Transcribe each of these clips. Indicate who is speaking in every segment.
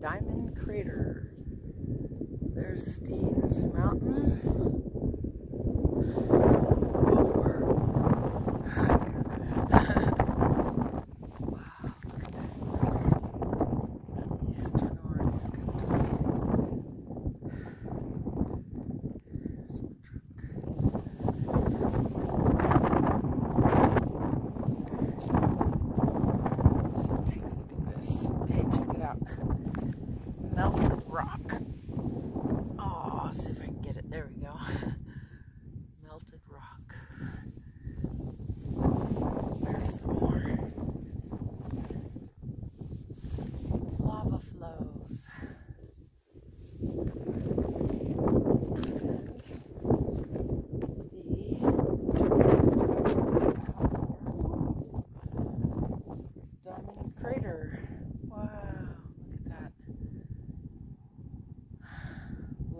Speaker 1: Diamond Crater. There's Steens Mountain.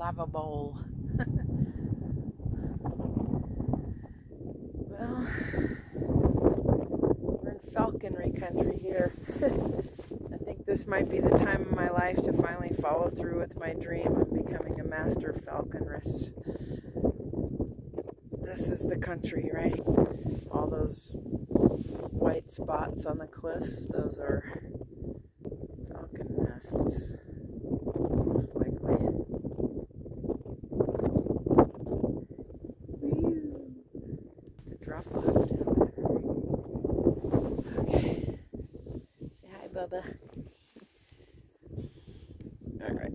Speaker 1: Lava bowl. well, we're in falconry country here. I think this might be the time of my life to finally follow through with my dream of becoming a master falconress. This is the country, right? All those white spots on the cliffs, those are falcon drop off down there. Okay. Say hi, Bubba. All right.